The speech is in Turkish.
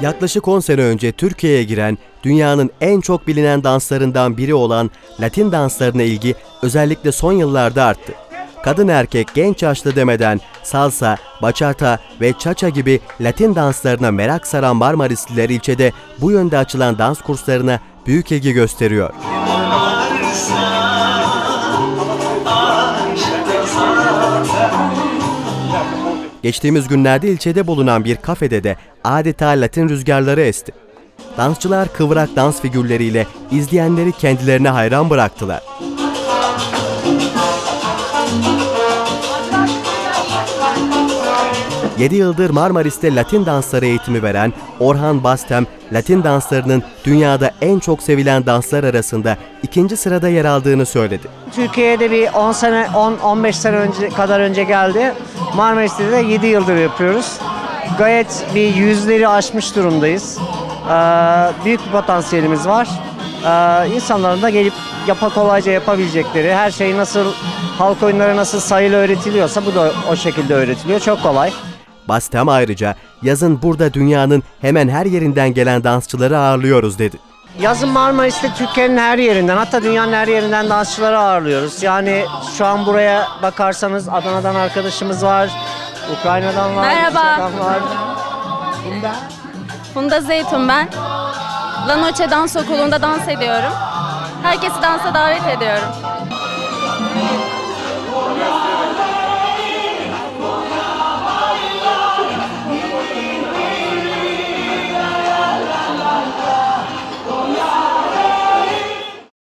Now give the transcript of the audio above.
Yaklaşık 10 sene önce Türkiye'ye giren dünyanın en çok bilinen danslarından biri olan Latin danslarına ilgi özellikle son yıllarda arttı. Kadın erkek genç yaşlı demeden salsa, bachata ve cha-cha gibi Latin danslarına merak saran Marmarisliler ilçede bu yönde açılan dans kurslarına büyük ilgi gösteriyor. Geçtiğimiz günlerde ilçede bulunan bir kafede de adeta Latin rüzgarları esti. Dansçılar kıvrak dans figürleriyle izleyenleri kendilerine hayran bıraktılar. Yedi yıldır Marmaris'te Latin dansları eğitimi veren Orhan Bastem, Latin danslarının dünyada en çok sevilen danslar arasında ikinci sırada yer aldığını söyledi. Türkiye'de bir 10 sene 10 15 sene önce kadar önce geldi. Marmaris'te de 7 yıldır yapıyoruz. Gayet bir yüzleri aşmış durumdayız. Ee, büyük bir potansiyelimiz var. Ee, insanların da gelip yapa kolayca yapabilecekleri, her şey nasıl halk oyunları nasıl sayılı öğretiliyorsa bu da o şekilde öğretiliyor. Çok kolay. Bastem ayrıca yazın burada dünyanın hemen her yerinden gelen dansçıları ağırlıyoruz dedi. Yazın Marmaris'te Türkiye'nin her yerinden hatta dünyanın her yerinden dansçıları ağırlıyoruz. Yani şu an buraya bakarsanız Adana'dan arkadaşımız var, Ukrayna'dan var, Merhaba. Rusya'dan var. Bunda Funda Zeytun ben. La Noche Dans Okulu'nda dans ediyorum. Herkesi dansa davet ediyorum.